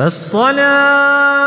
الصلاة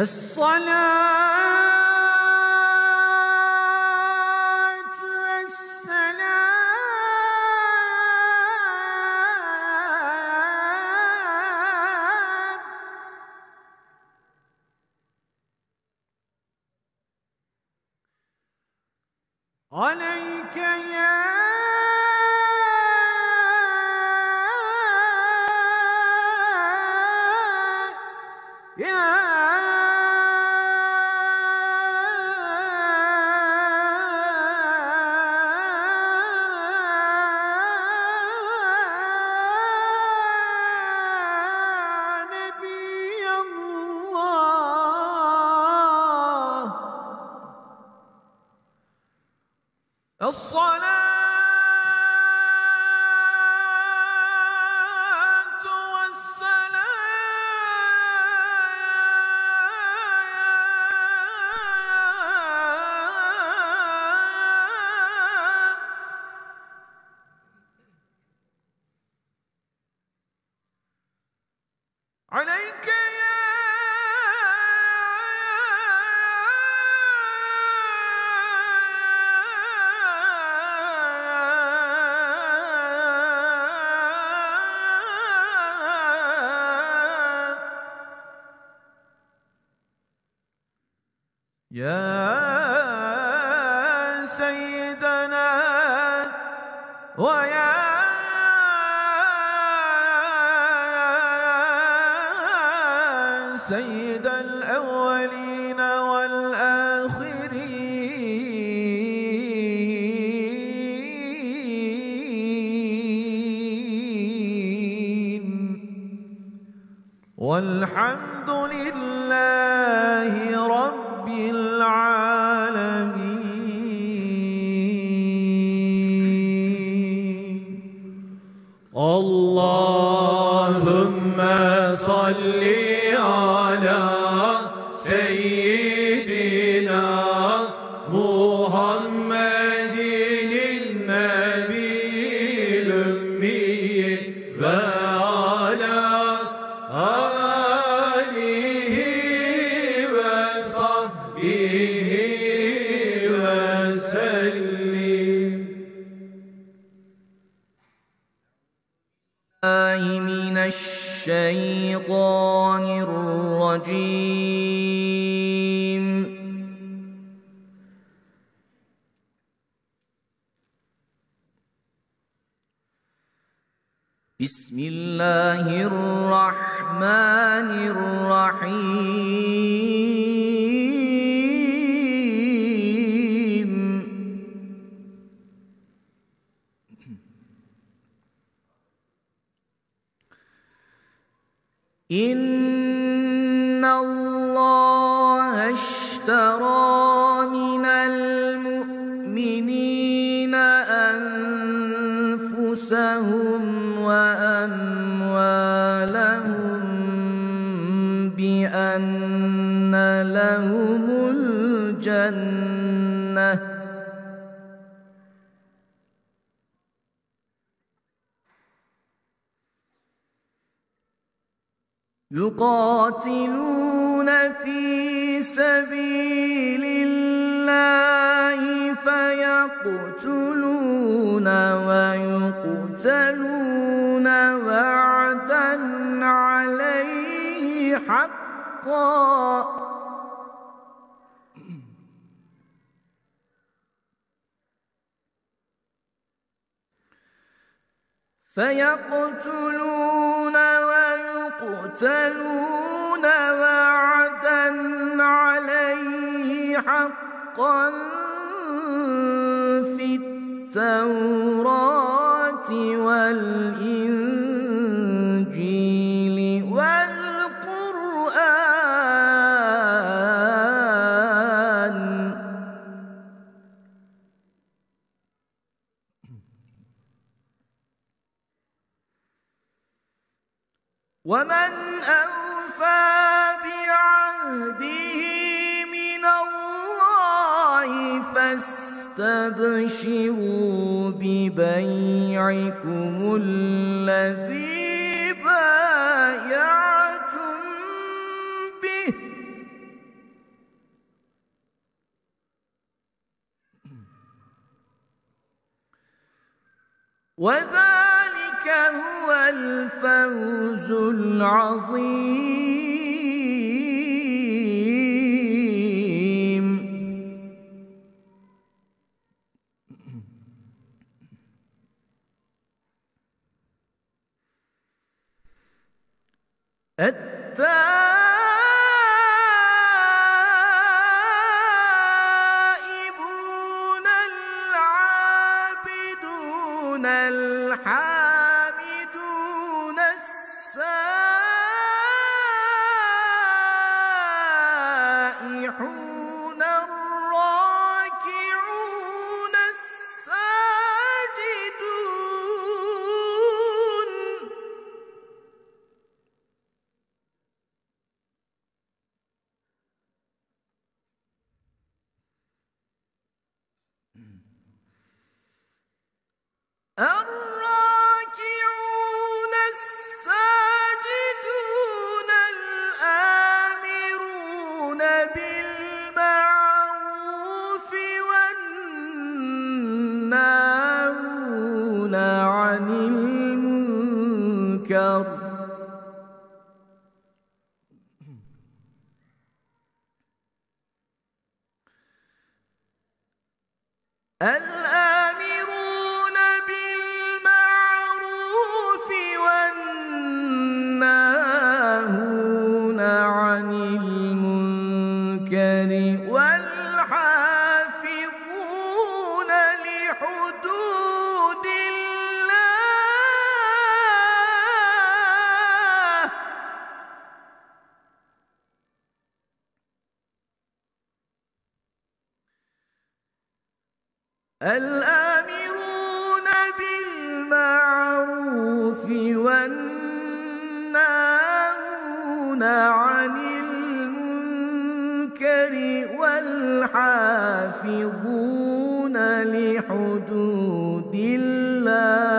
الصلاة صل ومن أوفى بعهده من الله فاستبشروا ببيعكم الذي بايعتم به وذلك هو الفوز العظيم. الآمرون بالمعروف والناهون عن المنكر والحافظون لحدود الله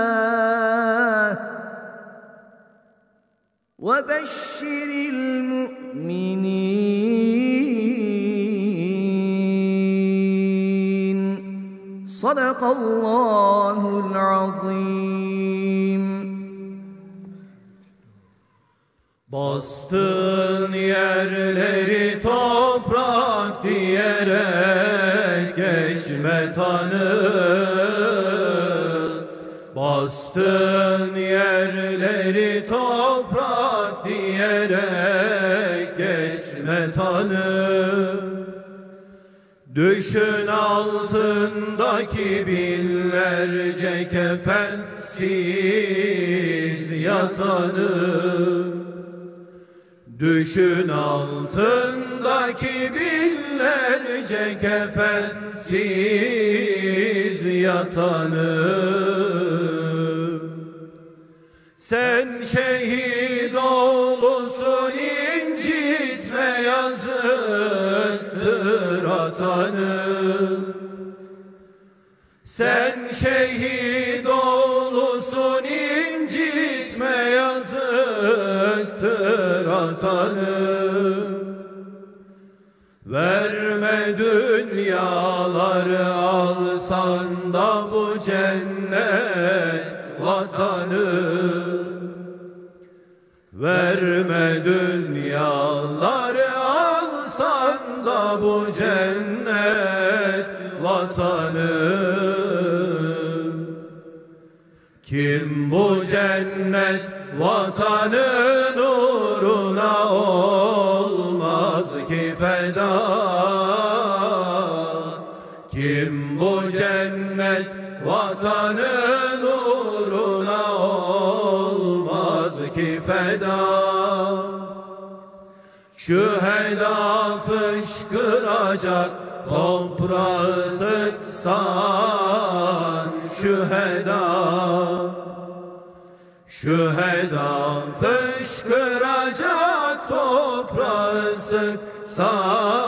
وبشر Sadakallahu'l azim. Bastığın yerleri toprak diyerek geçme tanım. Bastığın yerleri toprak diyerek geçme tanım. Düşün altındaki binlerce kefensiz yatanı. Düşün altındaki binlerce kefensiz yatanı. Sen şehit olursun yazıktır atanı Sen şehit olursun incitme yazıktır atanı. Verme dünyaları alsan da bu cennet vatanı. Verme dünyaları da bu cennet vatanı. Kim bu cennet vatanın uğruna olmaz ki feda? Kim bu cennet vatanın uğruna olmaz ki feda Şüheda fışkıracak toprağı sıksan şüheda Şüheda fışkıracak toprağı sıksan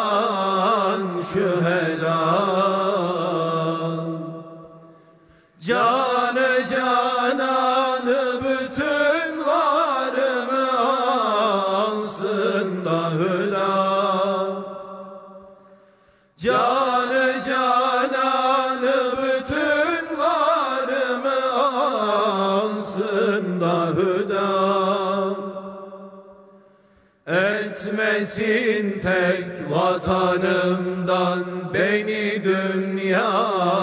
tek vatanımdan beni dünyada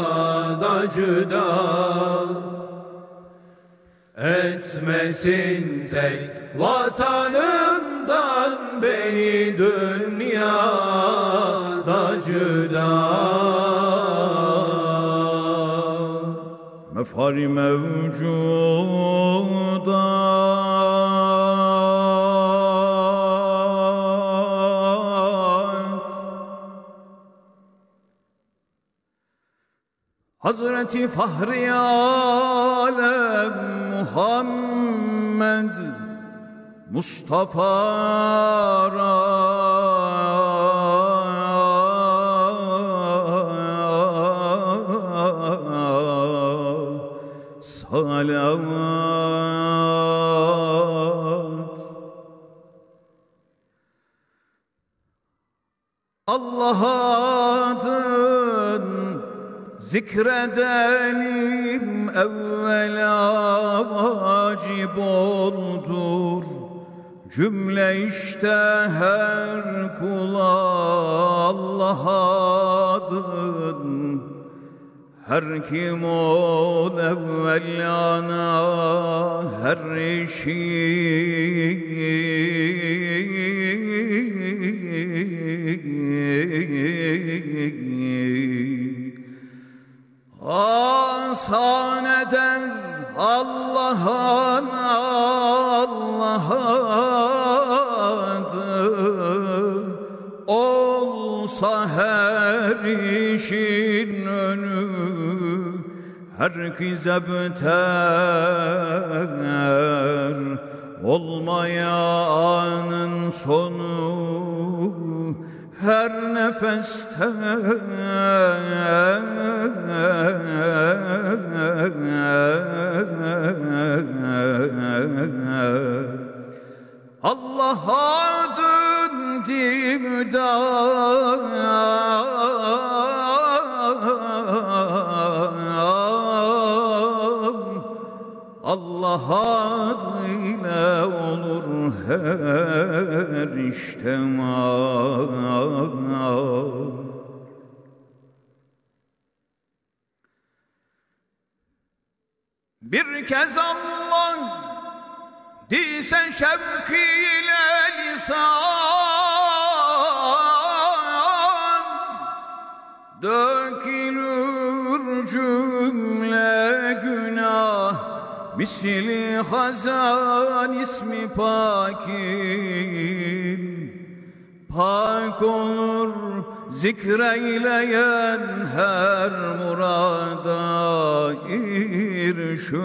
cüda. Etmesin tek vatanımdan beni dünyada cüda. Mefhari mevcuda. Hazreti Fahri Alem Muhammed Mustafa salavat Allah adın zikredelim evvela vacip oldur. Cümle işte her kula Allah adın. Her kim ol evvelana her işi Asan eder Allah'ın Allah adı Olsa her işin önü Herkese biter Olmayanın sonu her nefeste. Allah adın dibdam Allah adıyla olur her işte Disen şevk ile lisan Dökülür cümle günah Misli hazan ismi pakin. Pak olur zikreyleyen her murada irşur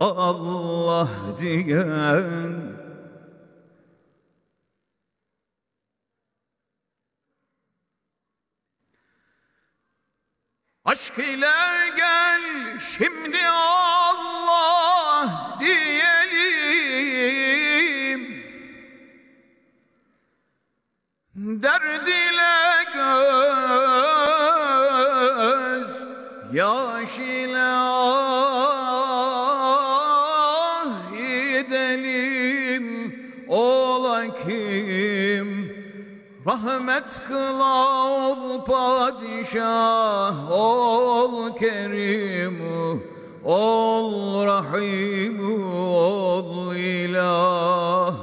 Allah diyen. Aşk ile gel şimdi Allah diyelim. Derd ile göz Rahmet kıl ol padişah ol kerim ol rahim ol ilah.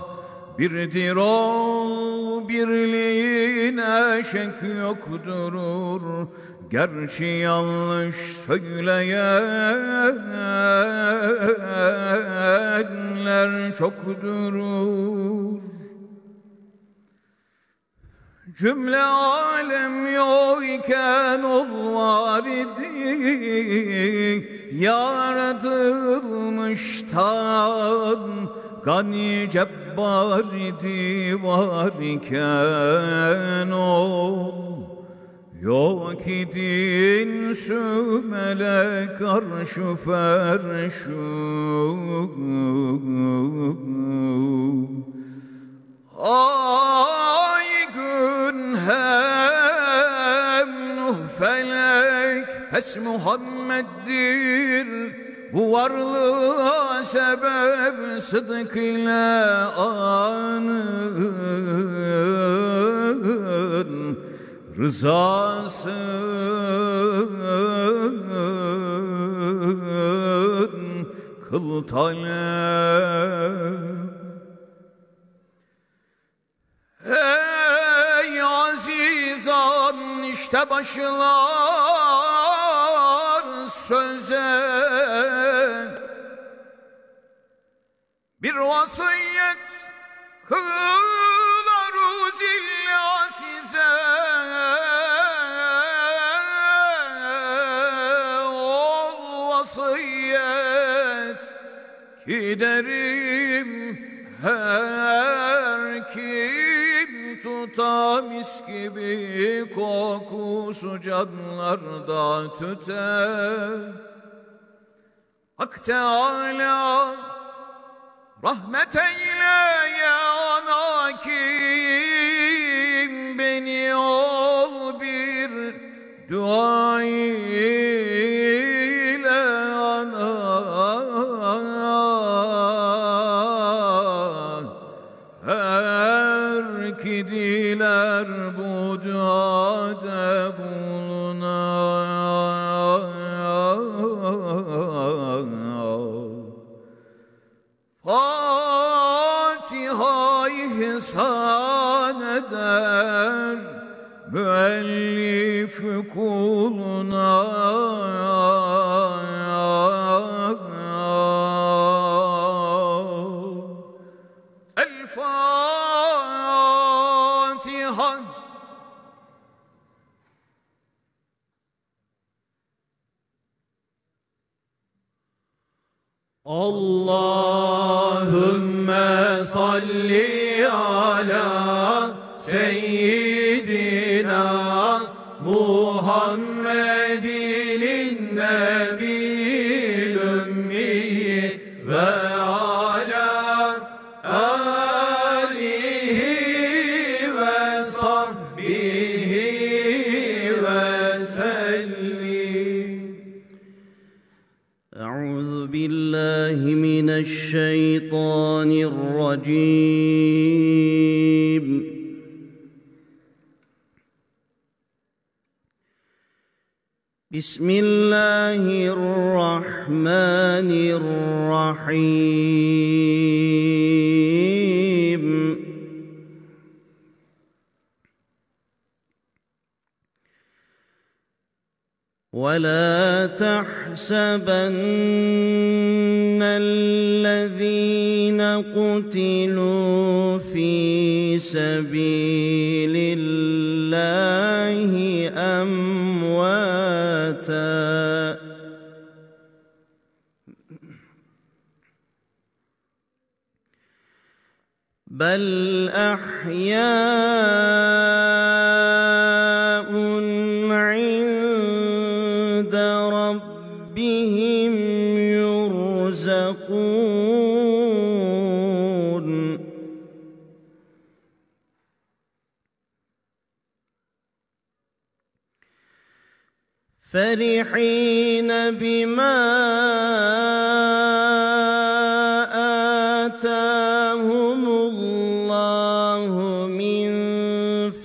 Birdir ol birliğine şek yokturur Gerçi yanlış söyleyenler çokturur Cümle alem yok iken ol var idi. Yaratılmıştan gani cebbar idi var iken ol Yok idin sümele karşı ferşu Ay gün hem Nuh felek Pes Muhammed'dir. Bu varlığa sebep sıdk ile anın Rızası. Kıl talep Ey azizan işte başlar söze. Bir vasiyet kılaruz illa size Ol vasiyet giderim her tuta mis gibi kokusu canlarda tüter Hak Teala rahmet eyle ya ana kim? Beni ol bir dua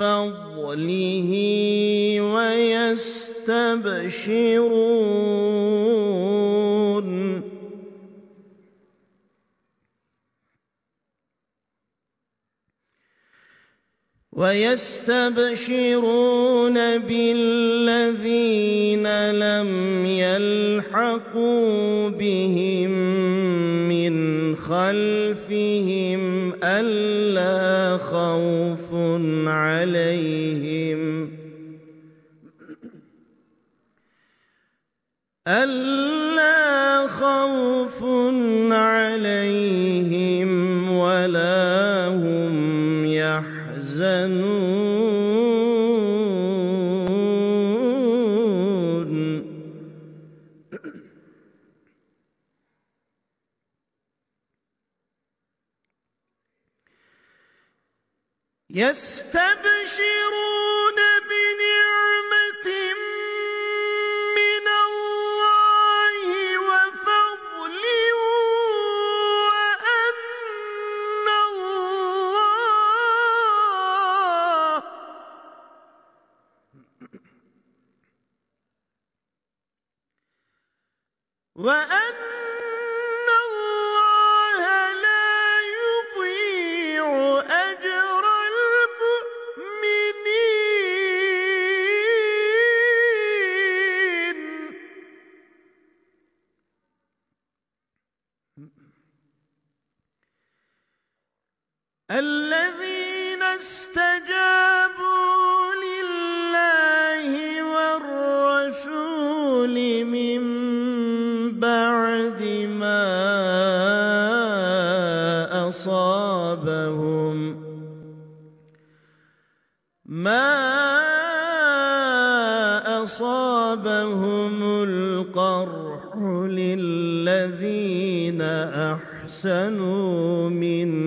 فضله ويستبشرون. ويستبشرون بالذين لم يلحقوا بهم. خلفهم ألا خوف عليهم ألا خوف عليهم ولا خوف يستبشرون بنعمة من الله وفضل وأن الله وأن أحسن من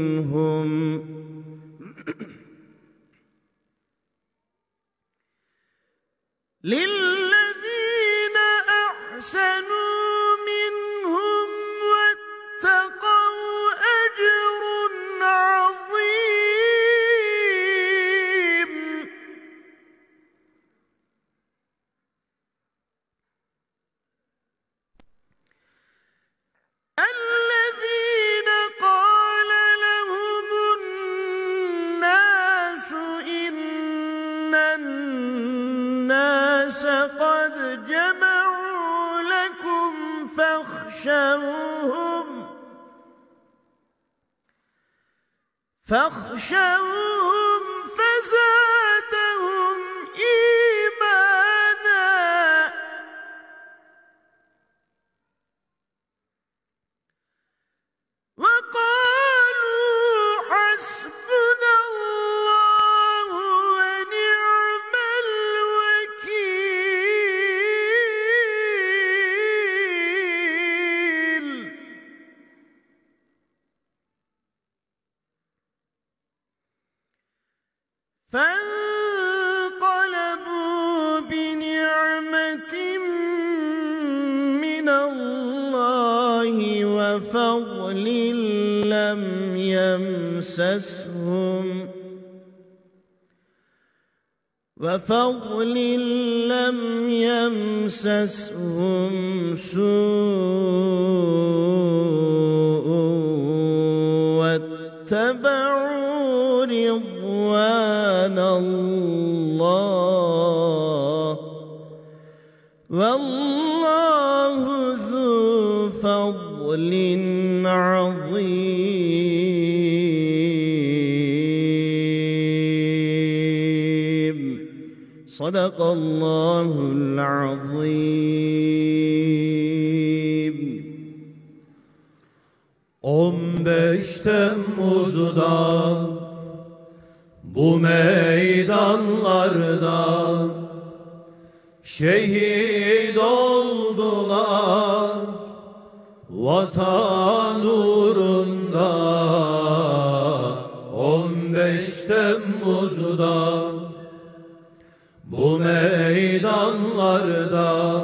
meydanlarda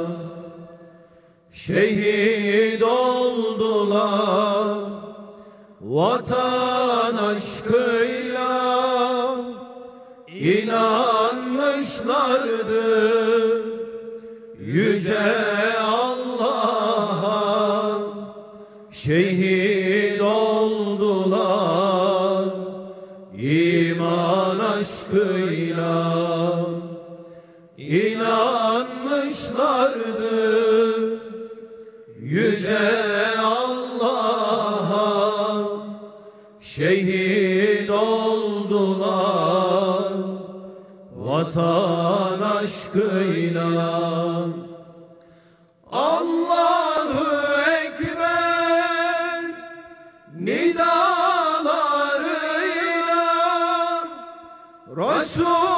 şehit oldular. Vatan aşkıyla inanmışlardı yüce Allah'a şehit inanmışlardı yüce Allah'a şehit oldular. Vatan aşkıyla. Allahu Ekber. Nidalarıyla. Resul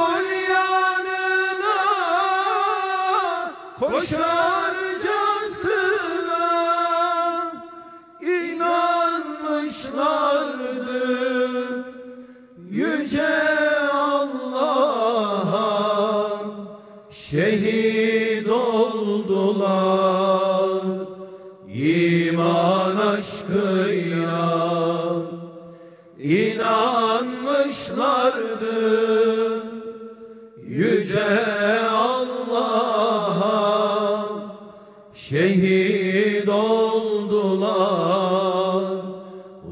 inanmışlardı yüce Allah'a şehit oldular.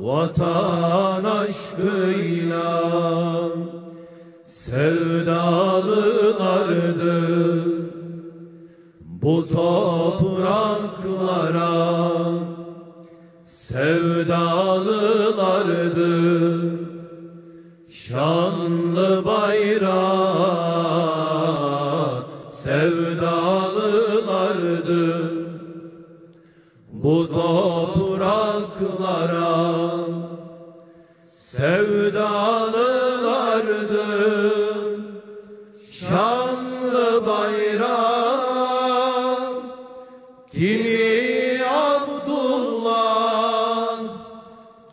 Vatan aşkıyla sevdalılardı. Bu topraklara sevdalılardı şanlı bayrağı sevdalılardı. Bu topraklara sevdalılardı. Şanlı bayrak kimi Abdullah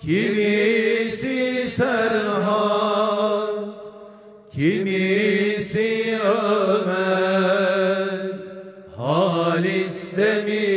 kimisi Serhat kimisi Ömer Halis Demirler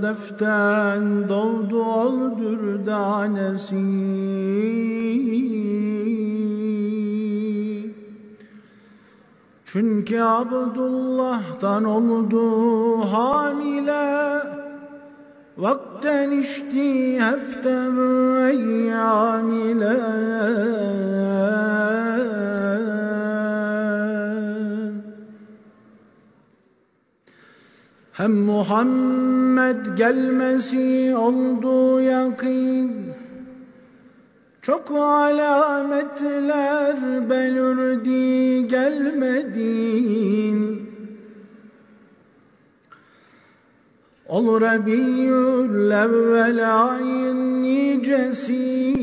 Olsa deften doldu ol dürdanesi Çünkü Abdullah'tan oldu hamile. Vakten içti heftem eyyam Hem Muhammed gelmesi oldu yakin Çok alametler belirdi gelmedin. Ol Rabiyyül evvel ayın nicesi.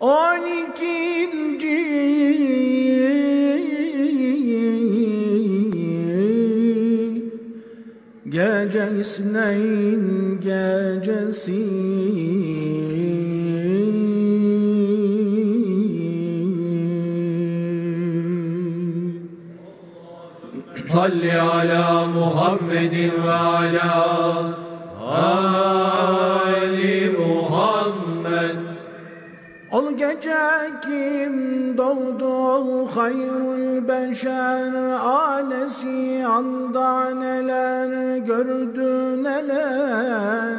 On ikinci Gece isneyn gecesi صل على محمد وعلى آل Ol gece kim doğdu ol hayrül beşer. Alesi anda neler gördü neler.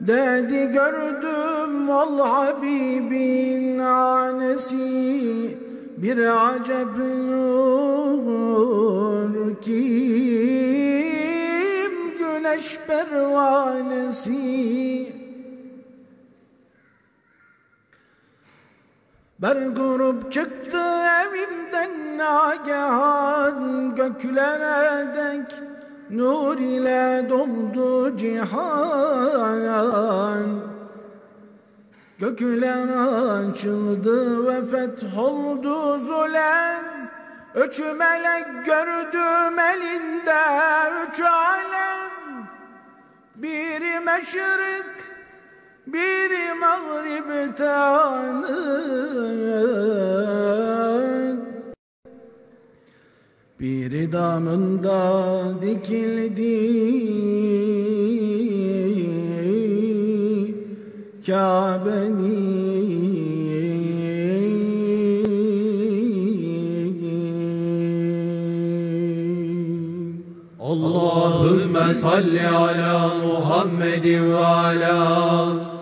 Dedi gördüm ol Habibin anesi. Bir acep nur kim güneş pervanesi Ber grup çıktı evimden nagehan Göklere dek nur ile doldu cihan. Gökler açıldı ve fetholdu zulem. Üç melek gördüm elinde üç alem. Biri meşrik bir mağrib tanın. Bir damında dikildi. Kabe'nin Allahümme salli ala Muhammedin ve ala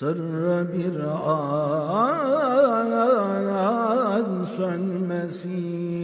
sırrı bir an sönmesin.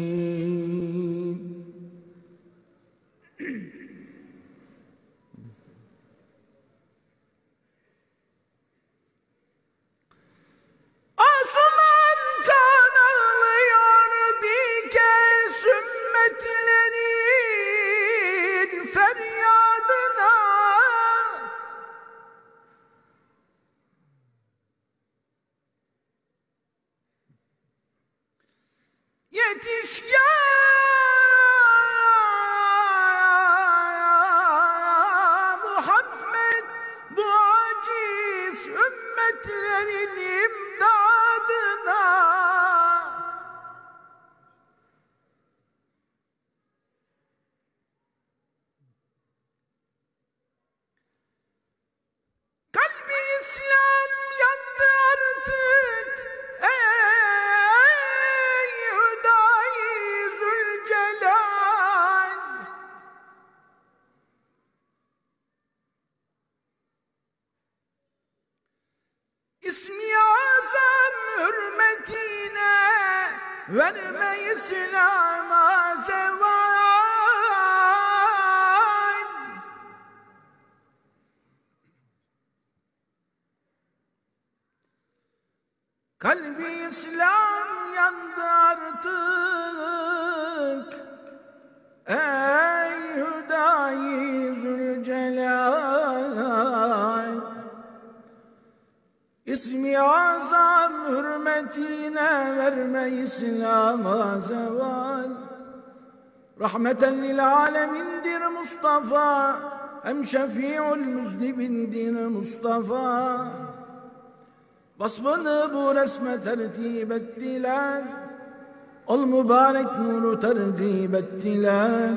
Mübarek nuru tertip ettiler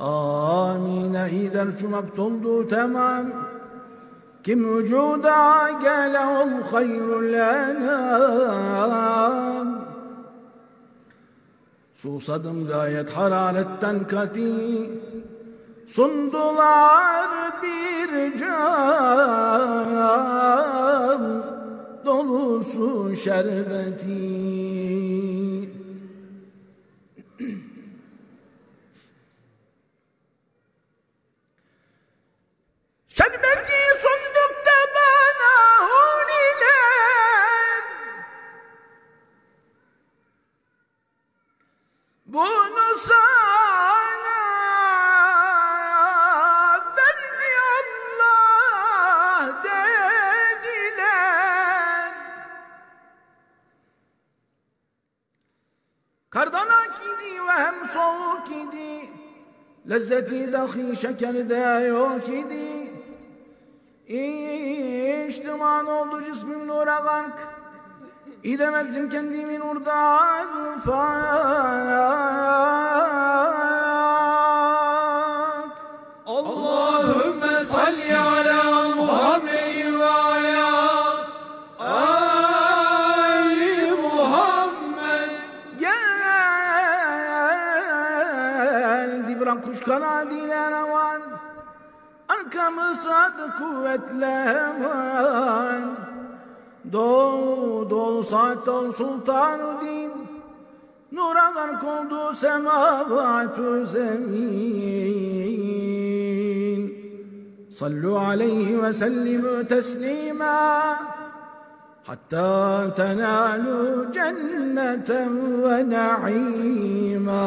Amine hider çumak doldu tamam Kim vücuda gele ol hayrul enam Susadım gayet hararetten kati Sundular bir cam dolusu şerbeti Şerbeti Lezzeti dahi şekerde yok idi. İçtiman oldu cismim nura gark. İdemezdim kendimi nurdan fark. صدق vetlemen Doğu dolsaktan sultan din Nuralar kondu semavatü zemin Sallu aleyhi ve وسلموا teslima حتى تنالوا جنة ونعيما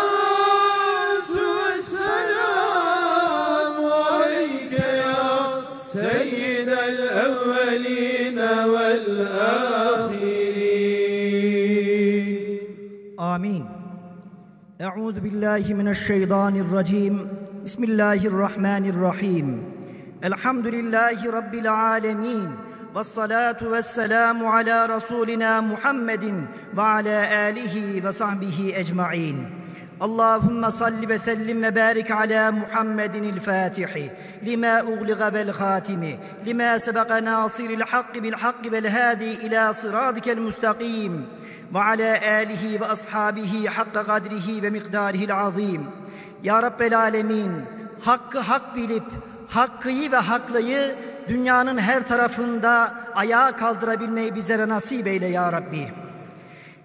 آمين. أعوذ بالله من الشيطان الرجيم. بسم الله الرحمن الرحيم. الحمد لله رب العالمين والصلاة والسلام على رسولنا محمد وعلى آله وصحبه أجمعين. اللهم صل وسلم وبارك على محمد الفاتح لما أغلق بالخاتم لما سبق ناصر الحق بالحق والهادي إلى صراطك المستقيم. وعلى آله وأصحابه حق قدره ومقداره العظيم Ya Rabbel Alemin, hakkı hak bilip, hakkıyı ve haklıyı dünyanın her tarafında ayağa kaldırabilmeyi bizlere nasip eyle Ya Rabbi.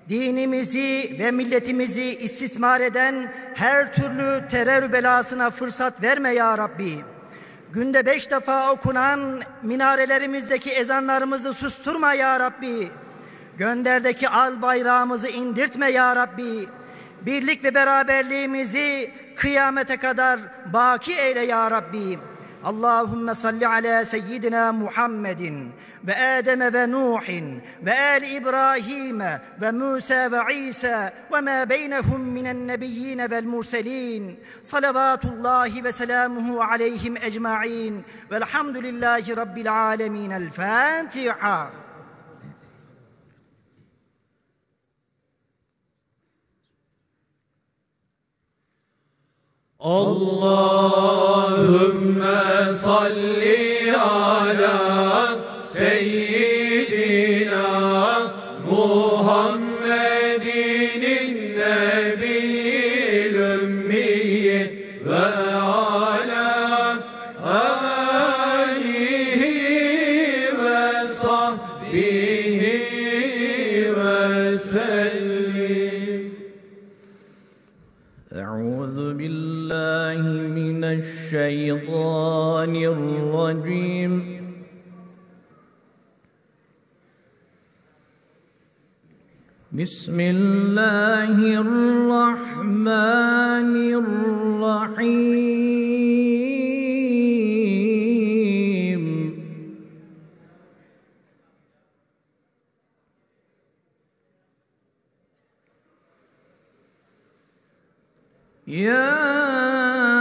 Dinimizi ve milletimizi istismar eden her türlü terör belasına fırsat verme Ya Rabbi. Günde beş defa okunan minarelerimizdeki ezanlarımızı susturma Ya Rabbi. Gönderdeki al bayrağımızı indirtme Ya Rabbi. Birlik ve beraberliğimizi kıyamete kadar baki eyle Ya Rabbi. Allahümme salli ala seyyidina Muhammedin ve Adem ve Nuhin ve Ali İbrahim ve Musa ve İsa ve ma beynehum minen nebiyyin vel murselin. Salavatullahi ve selamuhu aleyhim ecma'in. Velhamdülillahi Rabbil alemin. El Fatiha. Allahümme salli ala الرجيم. بسم الله الرحمن الرحيم. يا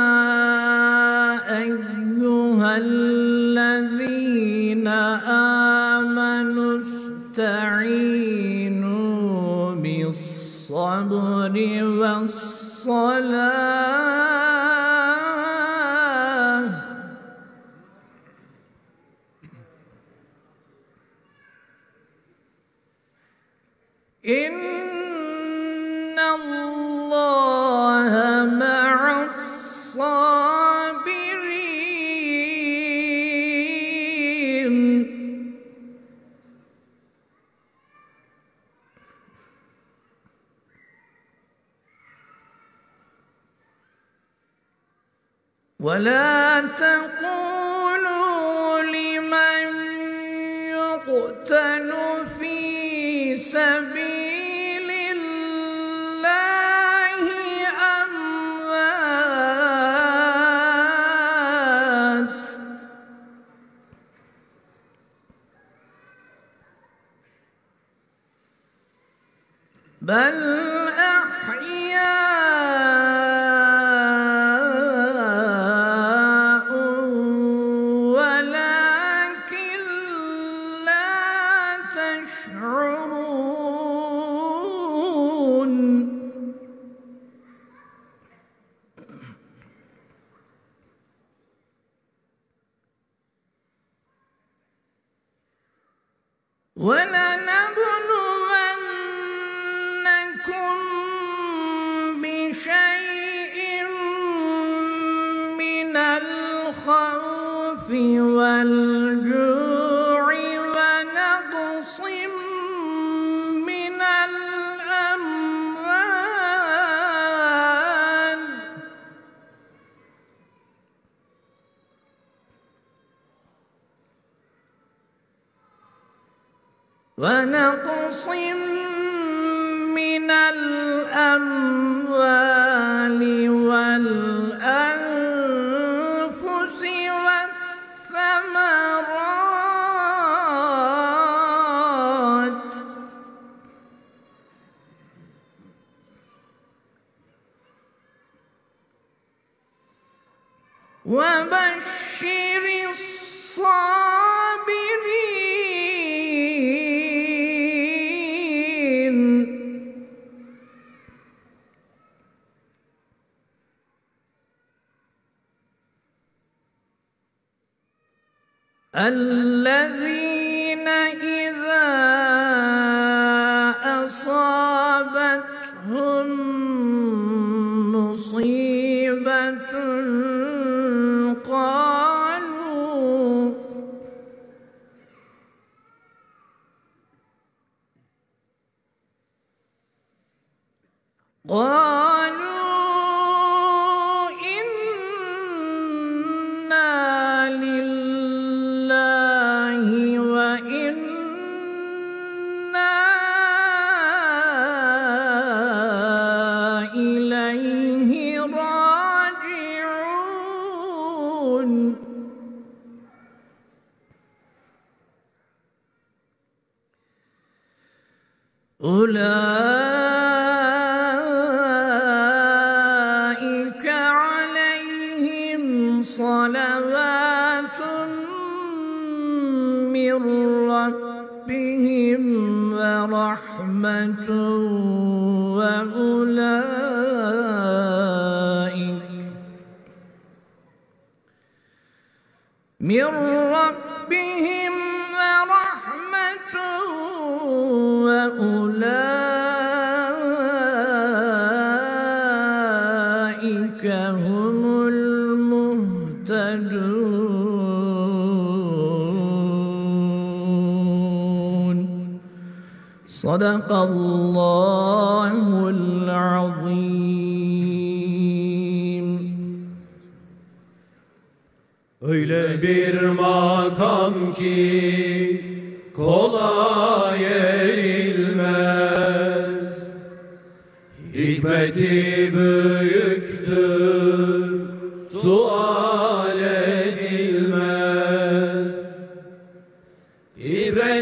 وبشر الصالحين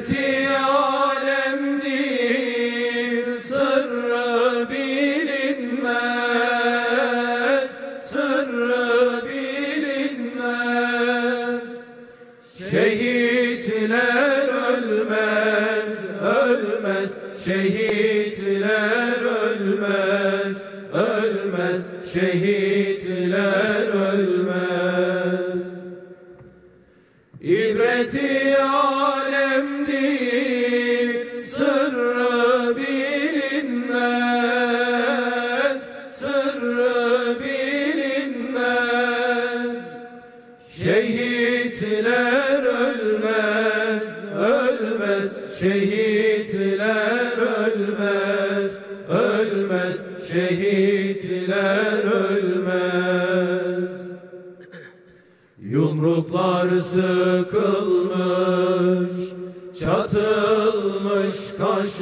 Unity.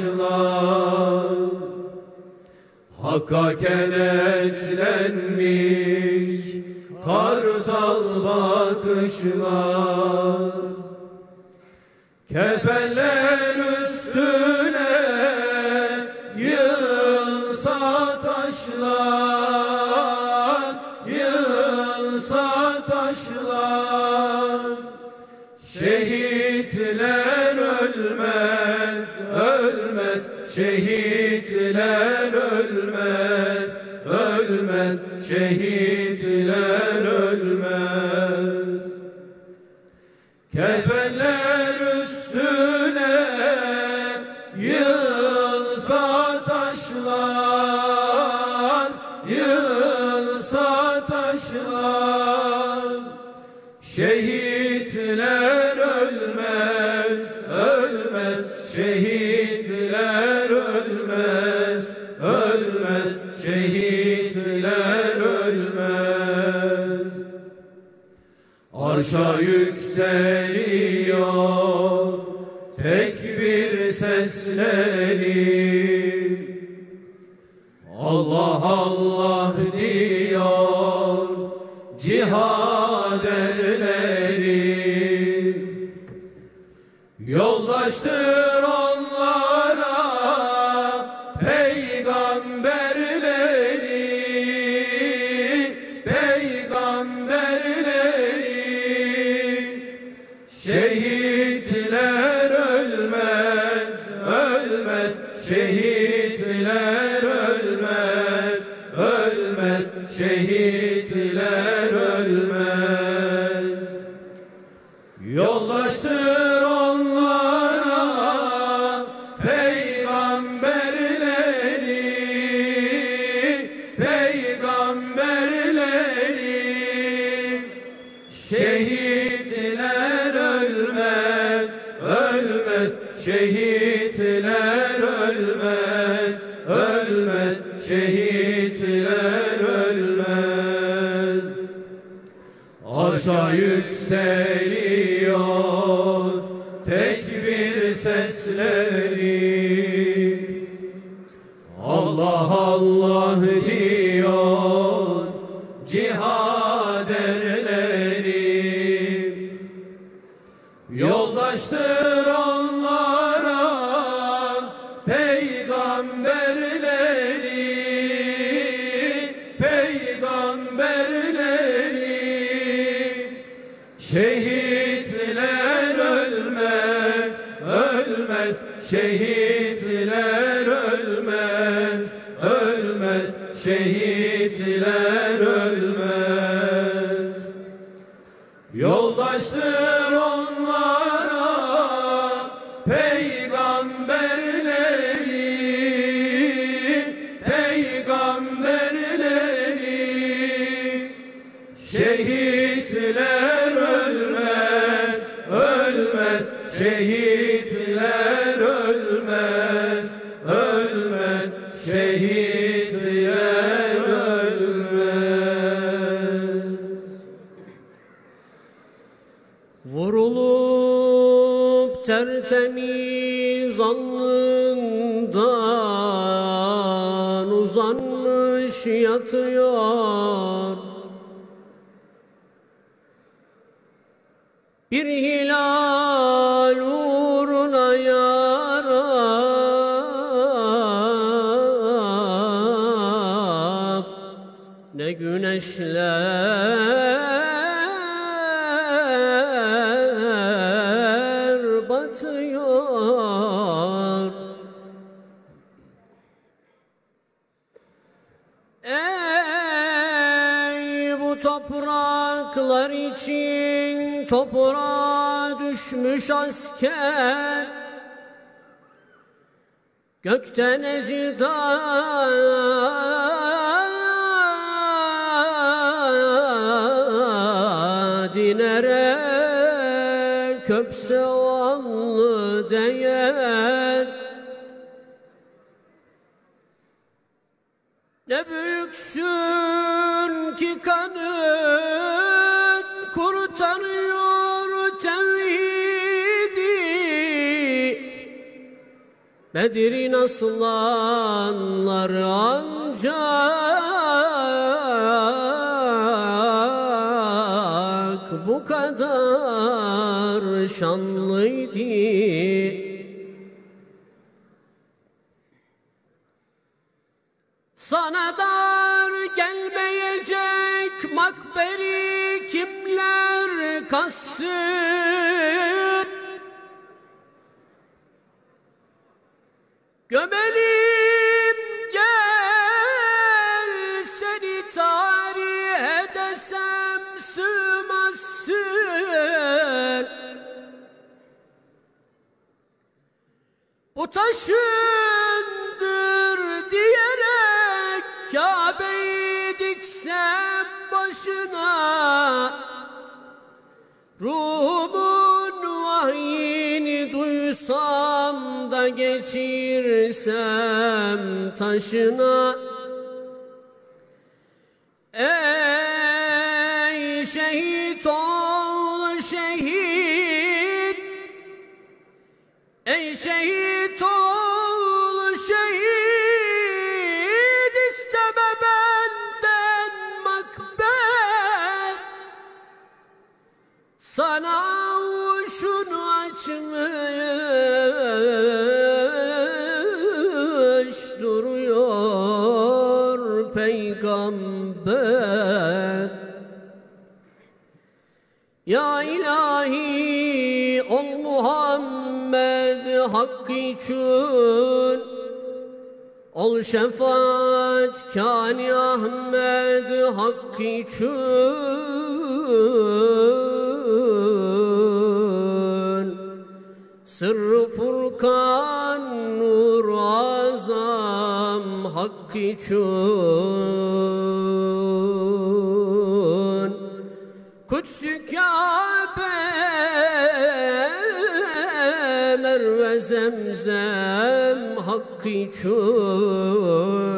başlar. Hakka kenetlenmiş kartal bakışlar. yükseliyor tekbir sesleri Allah Allah diyor cihad erleri yoldaştır alnından uzanmış yatıyor. Bir hilal düşmüş asker Gökten ecdad inerek köpse Bedir'in aslanları ancak bu kadar şanlıydı Sana dar gelmeyecek makberi kimler kassın? Taşındır diyerek Kabe'yi diksem başına. Ruhumun vahyini duysam da geçirsem taşına. Ey şehit ol şehit Ey şehit için Ol şefaat kani Ahmed hak için. Sırrı Furkan nur azam hak için zemzem hak için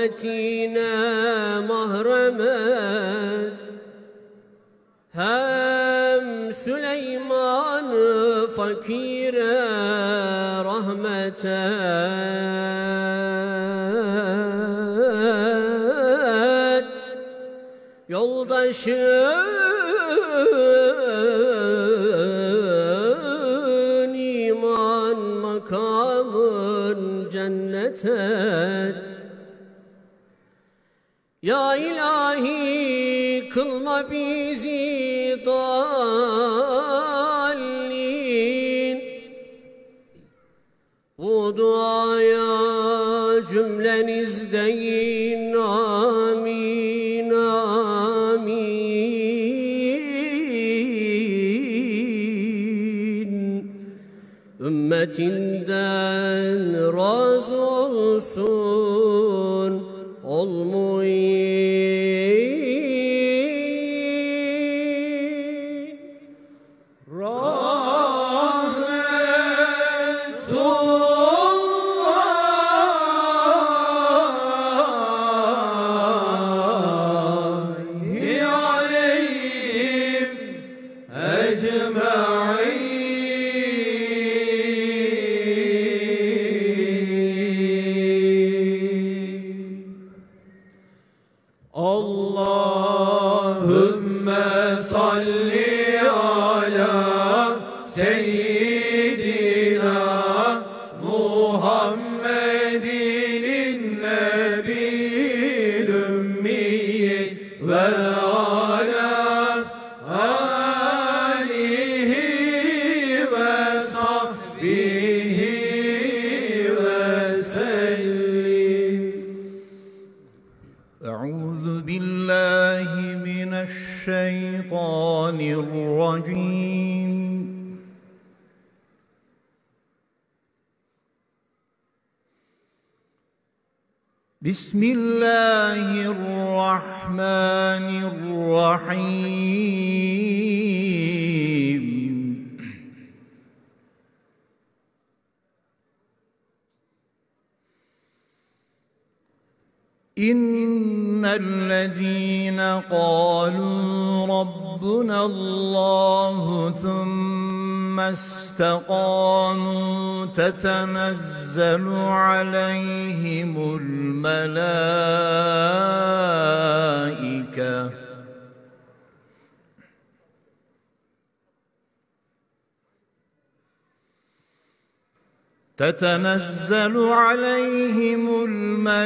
sohbetine mahremet Hem Süleyman fakire rahmet Yoldaşın iman makamın cennet et Ya ilahi kılma bizi dallin. Bu duaya cümleniz deyin amin amin. Ümmetinden تتنزل عليهم الملائكة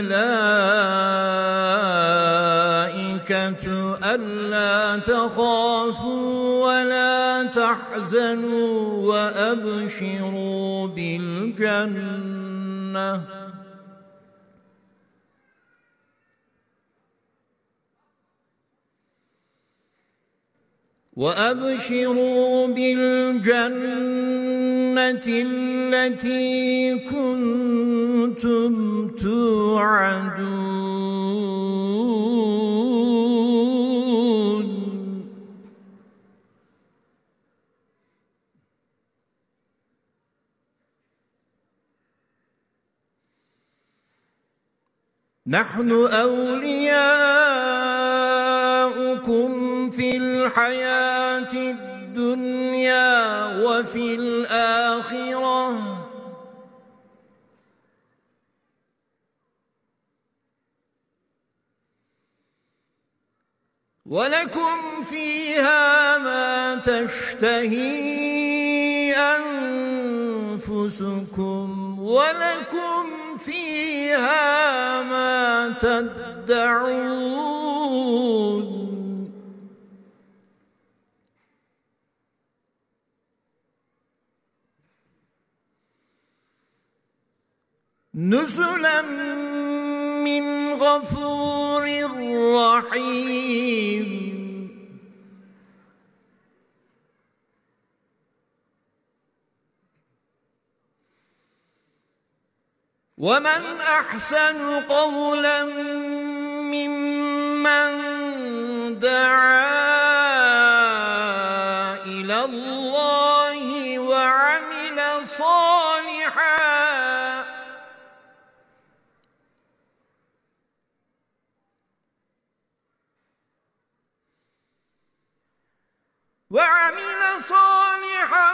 ألا تخافوا ولا تحزنوا وأبشروا بالجنة. وأبشروا بالجنة. التي كنتم توعدون. نحن أولياؤكم في الحياة الحياة الدنيا وفي الآخرة. ولكم فيها ما تشتهي أنفسكم ولكم فيها ما تدعون. نزلا من غفور رحيم. ومن أحسن قولا ممن دعا إلى الله وعمل صالحا وعمل صالحا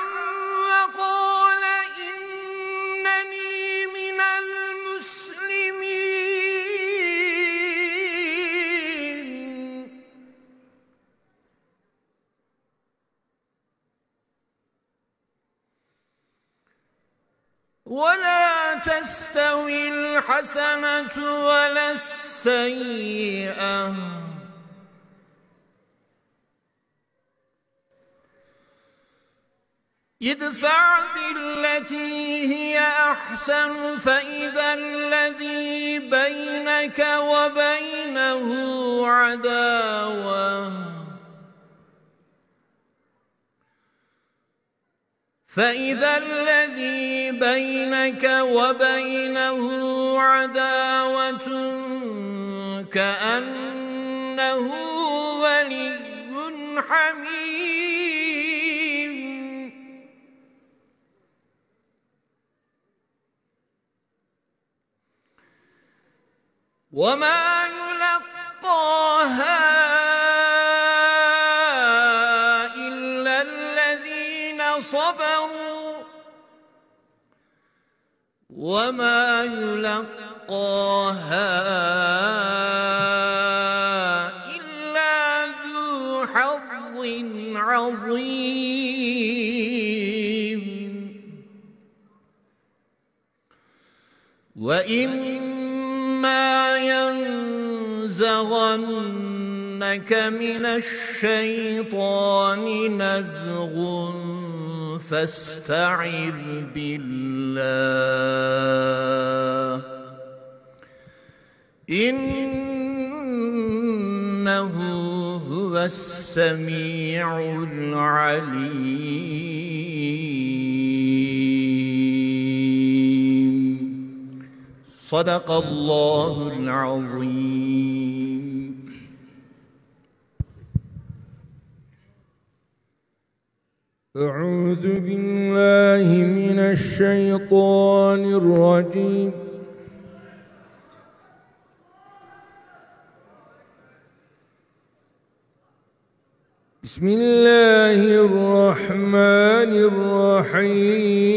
وقال إنني من المسلمين. ولا تستوي الحسنة ولا السيئة. يدفع بالتي هي أحسن فإذا الذي بينك وبينه عداوة. فإذا الذي بينك وبينه عداوة كأنه ولي حميد وما يلقاها إلا الذين صبروا. وما يلقاها إلا ذو حظ عظيم. وإما ينزغنك من الشيطان نزغ فاستعذ بالله. إنه هو السميع العليم. صدق الله العظيم. أعوذ بالله من الشيطان الرجيم. بسم الله الرحمن الرحيم.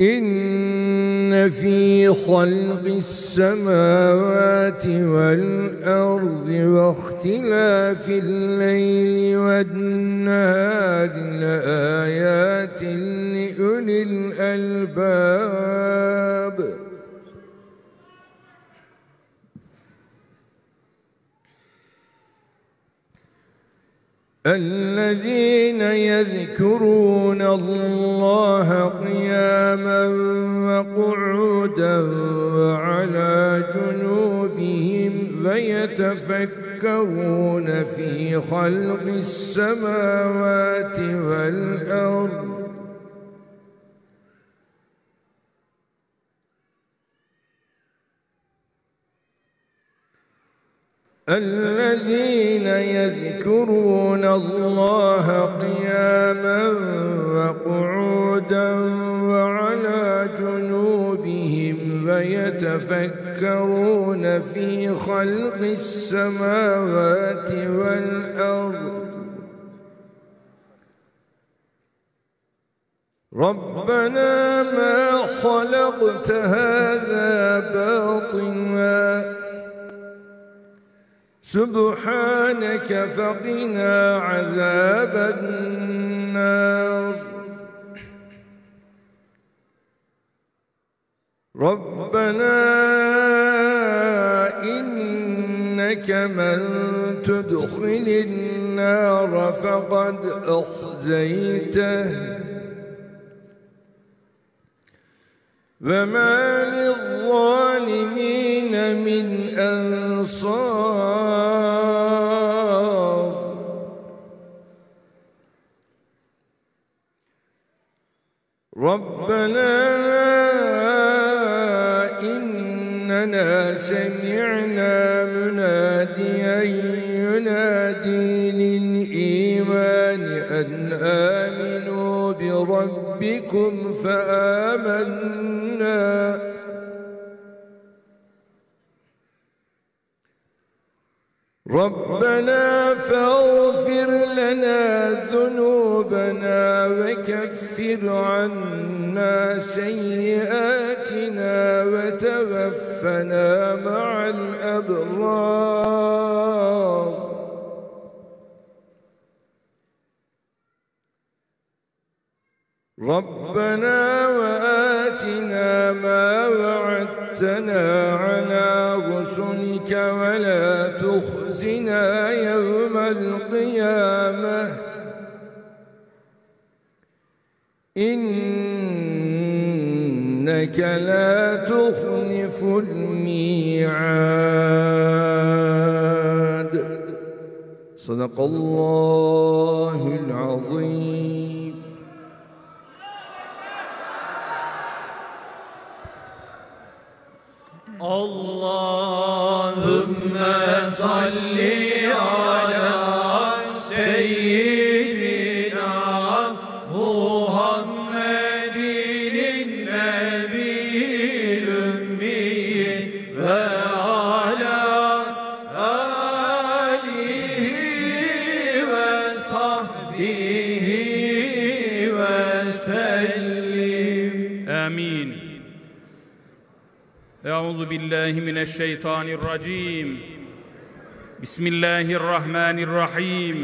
إن في خلق السماوات والأرض واختلاف الليل والنهار لآيات لأولي الألباب. الذين يذكرون الله قياما وقعودا وعلى جنوبهم فيتفكرون في خلق السماوات والأرض الذين يذكرون الله قياما وقعودا وعلى جنوبهم ويتفكرون في خلق السماوات والأرض. ربنا ما خلقت هذا باطلا. سبحانك فقنا عذاب النار. ربنا إنك من تدخل النار فقد أخزيته. وما للظالمين من أنصار. ربنا إننا سمعنا مناديا ينادي للإيمان أن آمنوا بربكم فآمنا. ربنا فاغفر لنا ذنوبنا وكفر عنا سيئاتنا وتوفنا مع الأبرار. ربنا وآتنا ما وعدتنا على رسلك ولا تخزنا يوم القيامة. إنك لا تخلف الميعاد. صدق الله العظيم. Allahümme salli ala أعوذ بالله من الشيطان الرجيم بسم الله الرحمن الرحيم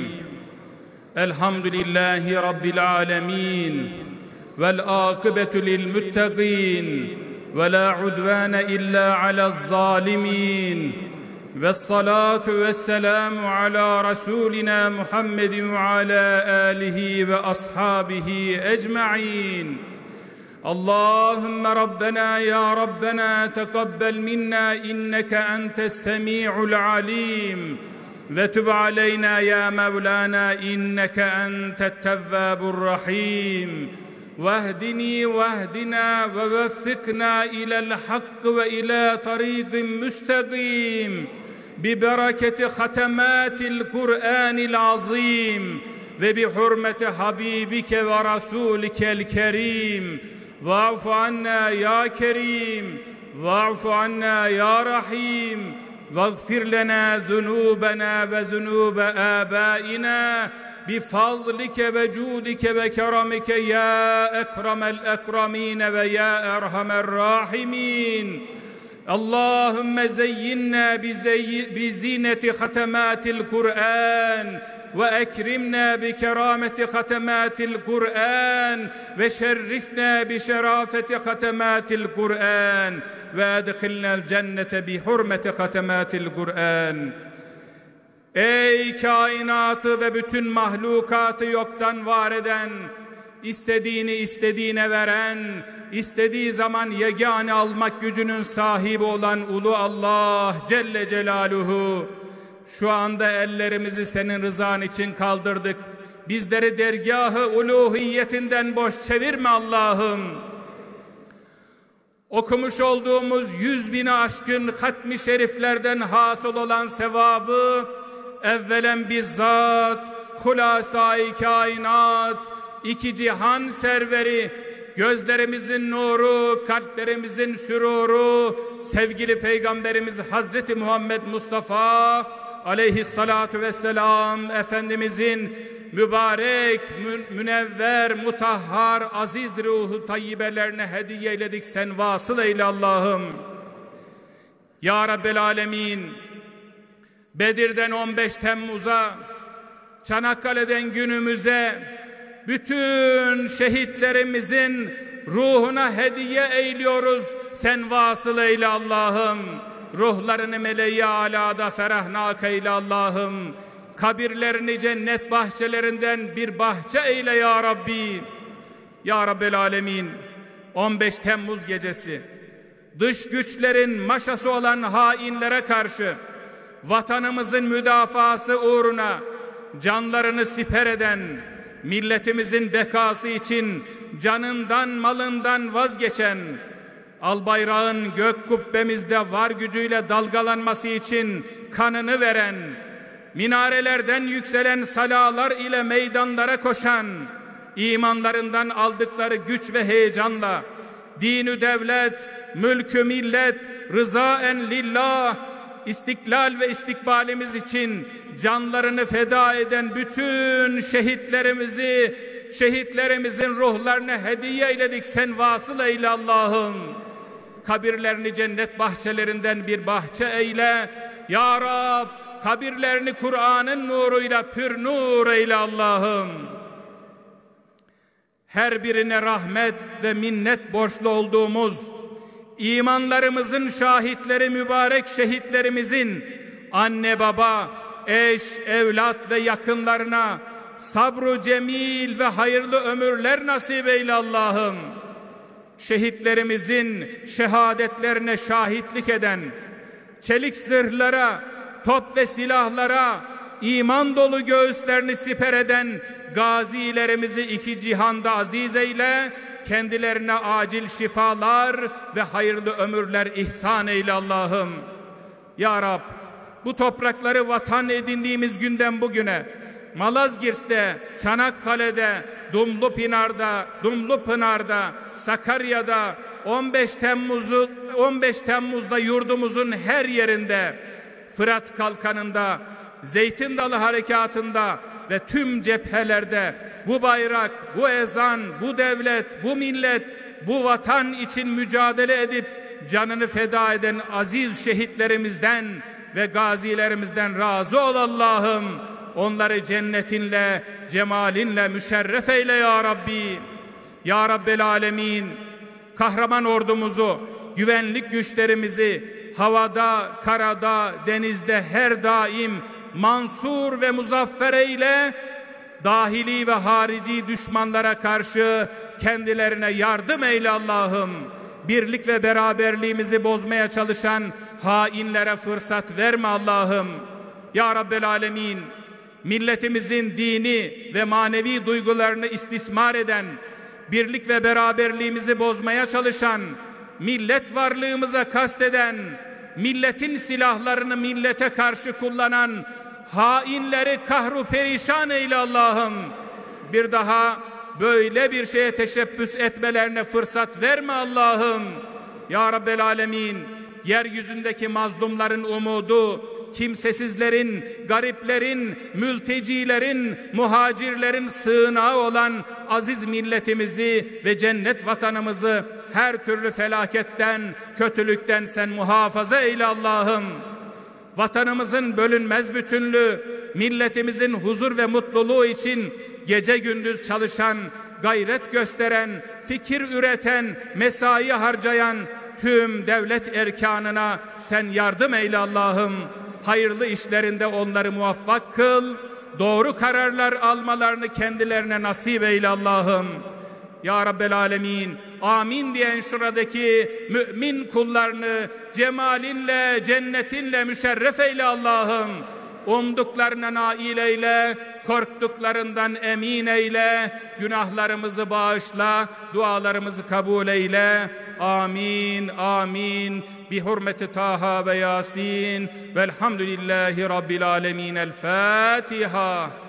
الحمد لله رب العالمين والعاقبة للمتقين ولا عدوان إلا على الظالمين والصلاة والسلام على رسولنا محمد وعلى آله وأصحابه أجمعين اللهم ربنا يا ربنا تقبل منا إنك أنت السميع العليم. وتب علينا يا مولانا إنك أنت التواب الرحيم. واهدني واهدنا ووفقنا إلى الحق وإلى طريق مستقيم. ببركة ختمات القرآن العظيم. وبحرمة حبيبك ورسولك الكريم. واعف عنا يا كريم واعف عنا يا رحيم. واغفر لنا ذنوبنا وذنوب آبائنا. بفضلك وجودك وكرمك يا أكرم الأكرمين ويا أرحم الراحمين. اللهم زينا بزي بزينة ختمات القرآن. واكرمنا بكرامه ختمات القران وشرفنا بشرافه ختمات القران وادخلنا الجنه بحرمه ختمات القران Ey kainatı ve bütün mahlukatı yoktan var eden, istediğini istediğine veren, istediği zaman yegane almak gücünün sahibi olan Ulu Allah Celle Celaluhu, şu anda ellerimizi senin rızan için kaldırdık. Bizleri dergahı uluhiyetinden boş çevirme Allah'ım. Okumuş olduğumuz yüz bini aşkın hatmi şeriflerden hasıl olan sevabı evvelen bizzat hulasai kainat iki cihan serveri gözlerimizin nuru, kalplerimizin süruru, sevgili Peygamberimiz Hazreti Muhammed Mustafa aleyhissalatu vesselam Efendimizin mübarek, mü- münevver, mutahhar, aziz ruhu tayyibelerine hediye eyledik sen vasıl eyle Allah'ım. Ya Rabbel Alemin, Bedir'den 15 Temmuz'a, Çanakkale'den günümüze, bütün şehitlerimizin ruhuna hediye eyliyoruz. Sen vasıl eyle Allah'ım. Ruhlarını meleği alada ferahnak eyle Allah'ım. Kabirlerini cennet bahçelerinden bir bahçe eyle ya Rabbi. Ya Rabbel Alemin 15 Temmuz gecesi dış güçlerin maşası olan hainlere karşı vatanımızın müdafası uğruna canlarını siper eden milletimizin bekası için canından malından vazgeçen al bayrağın gök kubbemizde var gücüyle dalgalanması için kanını veren minarelerden yükselen salalar ile meydanlara koşan imanlarından aldıkları güç ve heyecanla dinü devlet, mülkü millet, rızaen lillah, istiklal ve istikbalimiz için canlarını feda eden bütün şehitlerimizi, şehitlerimizin ruhlarını hediye eyledik. Sen vasıl eyle Allah'ım. Kabirlerini cennet bahçelerinden bir bahçe eyle. Ya Rab, kabirlerini Kur'an'ın nuruyla pür nur eyle Allah'ım her birine rahmet ve minnet borçlu olduğumuz, imanlarımızın şahitleri mübarek şehitlerimizin anne baba, eş, evlat ve yakınlarına sabru cemil ve hayırlı ömürler nasip eyle Allah'ım. Şehitlerimizin şehadetlerine şahitlik eden, çelik zırhlara, top ve silahlara, iman dolu göğüslerini siper eden gazilerimizi iki cihanda aziz eyle, kendilerine acil şifalar ve hayırlı ömürler ihsan eyle Allah'ım. Ya Rab, bu toprakları vatan edindiğimiz günden bugüne, Malazgirt'te, Çanakkale'de, Dumlupınar'da, Dumlupınar'da, Sakarya'da, 15 Temmuz'u 15 Temmuz'da yurdumuzun her yerinde, Fırat Kalkanı'nda, Zeytin Dalı Harekatı'nda ve tüm cephelerde bu bayrak, bu ezan, bu devlet, bu millet, bu vatan için mücadele edip canını feda eden aziz şehitlerimizden ve gazilerimizden razı ol Allah'ım. Onları cennetinle, cemalinle müşerref eyle ya Rabbi. Ya Rabbel Alemin, kahraman ordumuzu, güvenlik güçlerimizi havada, karada, denizde her daim mansur ve muzaffer eyle, dahili ve harici düşmanlara karşı kendilerine yardım eyle Allah'ım. Birlik ve beraberliğimizi bozmaya çalışan hainlere fırsat verme Allah'ım. Ya Rabbel Alemin, milletimizin dini ve manevi duygularını istismar eden, birlik ve beraberliğimizi bozmaya çalışan, millet varlığımıza kasteden, milletin silahlarını millete karşı kullanan hainleri kahru perişan eyle Allah'ım. Bir daha böyle bir şeye teşebbüs etmelerine fırsat verme Allah'ım. Ya Rabbel Alemin, yeryüzündeki mazlumların umudu, kimsesizlerin, gariplerin, mültecilerin, muhacirlerin sığınağı olan aziz milletimizi ve cennet vatanımızı her türlü felaketten, kötülükten sen muhafaza eyle Allah'ım. Vatanımızın bölünmez bütünlüğü, milletimizin huzur ve mutluluğu için gece gündüz çalışan, gayret gösteren, fikir üreten, mesai harcayan tüm devlet erkanına sen yardım eyle Allah'ım. Hayırlı işlerinde onları muvaffak kıl. Doğru kararlar almalarını kendilerine nasip eyle Allah'ım. Ya Rabbel Alemin amin diyen şuradaki mümin kullarını cemalinle cennetinle müşerref eyle Allah'ım. Umduklarına nail eyle, korktuklarından emin eyle, günahlarımızı bağışla, dualarımızı kabul eyle. Amin, amin. Bi hurmeti Taha ve Yasin. Velhamdülillahi Rabbil alemin. El Fatiha.